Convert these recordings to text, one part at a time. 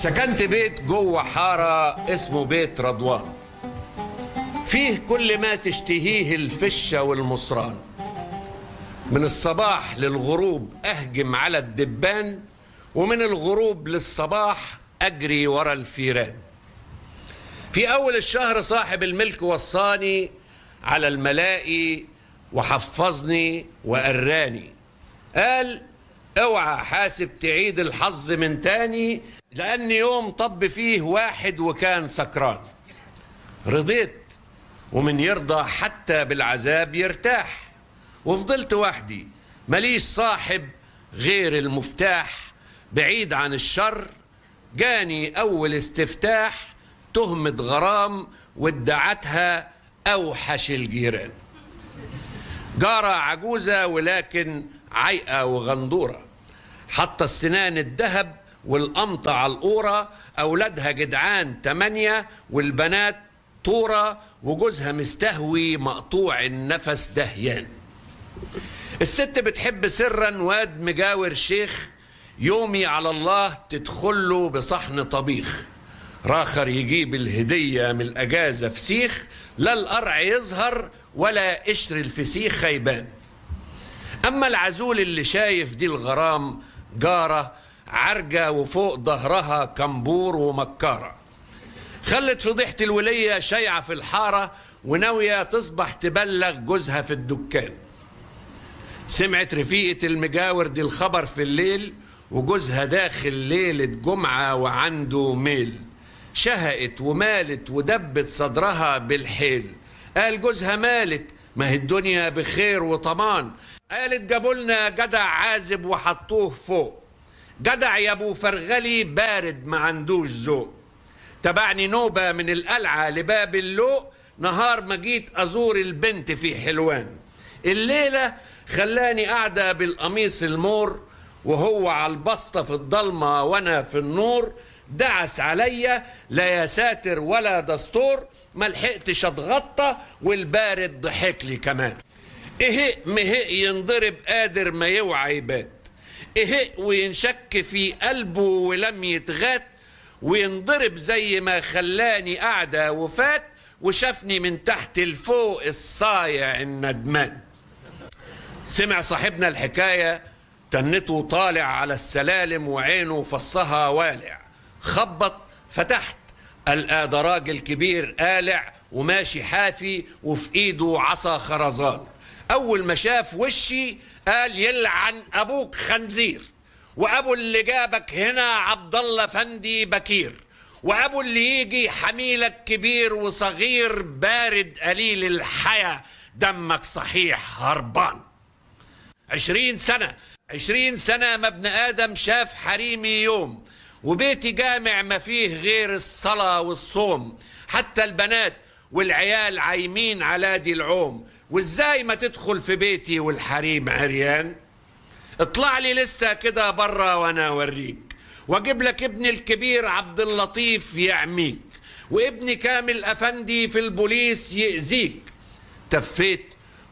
سكنت بيت جوه حارة اسمه بيت رضوان. فيه كل ما تشتهيه الفشة والمصران. من الصباح للغروب أهجم على الدبان ومن الغروب للصباح أجري ورا الفيران. في أول الشهر صاحب الملك وصاني على الملائي وحفظني وأراني. قال أوعى حاسب تعيد الحظ من تاني لأن يوم طب فيه واحد وكان سكران. رضيت ومن يرضى حتى بالعذاب يرتاح. وفضلت وحدي ماليش صاحب غير المفتاح. بعيد عن الشر جاني أول استفتاح. تهمة غرام وادعتها أوحش الجيران. جارة عجوزة ولكن عيقة وغندورة. حتى السنان الذهب والقمطة على القورة أولادها جدعان تمانية والبنات طورة وجوزها مستهوي مقطوع النفس دهيان. الست بتحب سرا واد مجاور شيخ يومي على الله تدخله بصحن طبيخ. راخر يجيب الهدية من الأجازة فسيخ لا القرع يظهر ولا قشر الفسيخ خيبان. أما العزول اللي شايف دي الغرام جارة عرجة وفوق ظهرها كمبور ومكارة. خلت فضيحة الولية شيعة في الحارة وناوية تصبح تبلغ جوزها في الدكان. سمعت رفيقة المجاور دي الخبر في الليل وجوزها داخل ليلة جمعة وعنده ميل. شهقت ومالت ودبت صدرها بالحيل. قال جوزها مالت ما هي الدنيا بخير وطمان. قالت جابولنا جدع عازب وحطوه فوق. جدع يا أبو فرغلي بارد ما عندوش ذوق. تبعني نوبة من القلعة لباب اللوق. نهار ما جيت أزور البنت في حلوان. الليلة خلاني قاعدة بالقميص المور وهو على البسطة في الضلمة وأنا في النور. دعس عليا لا يا ساتر ولا دستور ما لحقتش أتغطى والبارد ضحك لي كمان. اهق مهق ينضرب قادر ما يوعى يبات. اهق وينشك في قلبه ولم يتغات. وينضرب زي ما خلاني قاعدة وفات وشافني من تحت لفوق الصايع الندمان. سمع صاحبنا الحكاية تنته طالع على السلالم وعينه فصها والع. خبط فتحت القى ده راجل كبير قالع وماشي حافي وفي إيده عصا خرزان. أول ما شاف وشي قال يلعن أبوك خنزير وأبو اللي جابك هنا عبد الله فندي بكير وأبو اللي يجي حميلك كبير وصغير بارد قليل الحياة دمك صحيح هربان. عشرين سنة عشرين سنة ما ابن آدم شاف حريمي يوم وبيتي جامع ما فيه غير الصلاة والصوم. حتى البنات والعيال عايمين على دي العوم. وازاي ما تدخل في بيتي والحريم عريان؟ اطلع لي لسه كده بره وأنا اوريك. واجيب لك ابني الكبير عبد اللطيف يعميك. وابني كامل أفندي في البوليس يأذيك. تفيت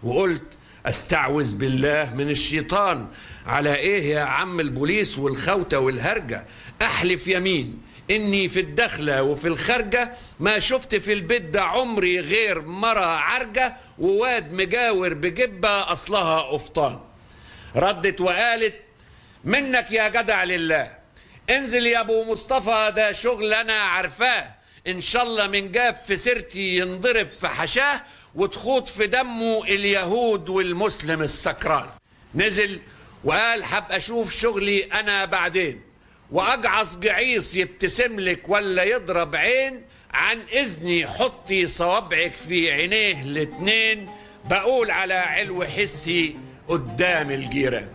وقلت أستعوذ بالله من الشيطان. على إيه يا عم البوليس والخوتة والهرجة؟ أحلف يمين. إني في الدخلة وفي الخارجه ما شفت في البيت ده عمري غير مرة عرجة وواد مجاور بجبة أصلها قفطان. ردت وقالت منك يا جدع لله. انزل يا أبو مصطفى ده شغل أنا عارفاه. إن شاء الله من جاب في سيرتي ينضرب في حشاه وتخوض في دمه اليهود والمسلم السكران. نزل وقال حب أشوف شغلي أنا بعدين. واجعص جعيص يبتسم لك ولا يضرب عين. عن إذني حطي صوابعك في عينيه الاتنين. بقول على علو حسي قدام الجيران.